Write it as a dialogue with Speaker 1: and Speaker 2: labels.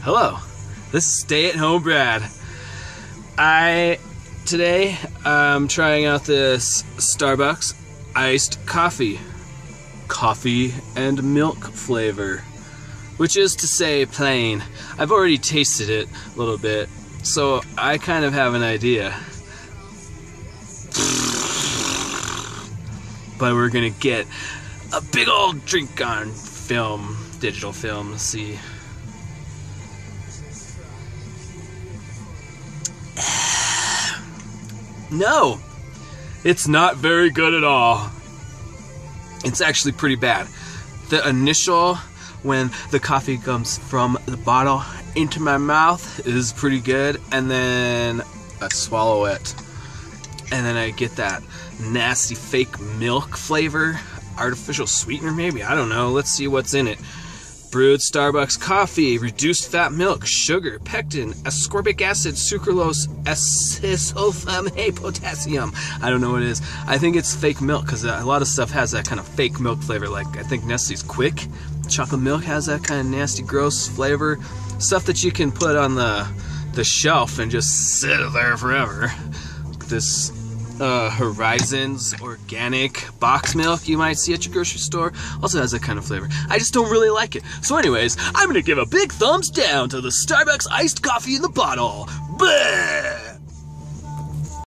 Speaker 1: Hello, this is Stay at Home Brad. I today I'm trying out this Starbucks iced coffee, coffee and milk flavor, which is to say plain. I've already tasted it a little bit, so I kind of have an idea. But we're gonna get a big old drink on film, digital film. See. No, it's not very good at all. It's actually pretty bad. The initial, when the coffee comes from the bottle into my mouth, is pretty good, and then I swallow it, and then I get that nasty fake milk flavor, artificial sweetener maybe. I don't know. Let's see what's in it brewed Starbucks coffee, reduced fat milk, sugar, pectin, ascorbic acid, sucralose, acesulfame, potassium. I don't know what it is. I think it's fake milk because uh, a lot of stuff has that kind of fake milk flavor. Like I think Nestle's Quik chocolate milk has that kind of nasty, gross flavor. Stuff that you can put on the the shelf and just sit there forever. This uh, Horizons organic box milk you might see at your grocery store. Also has that kind of flavor. I just don't really like it. So anyways, I'm gonna give a big thumbs down to the Starbucks iced coffee in the bottle. Bleh!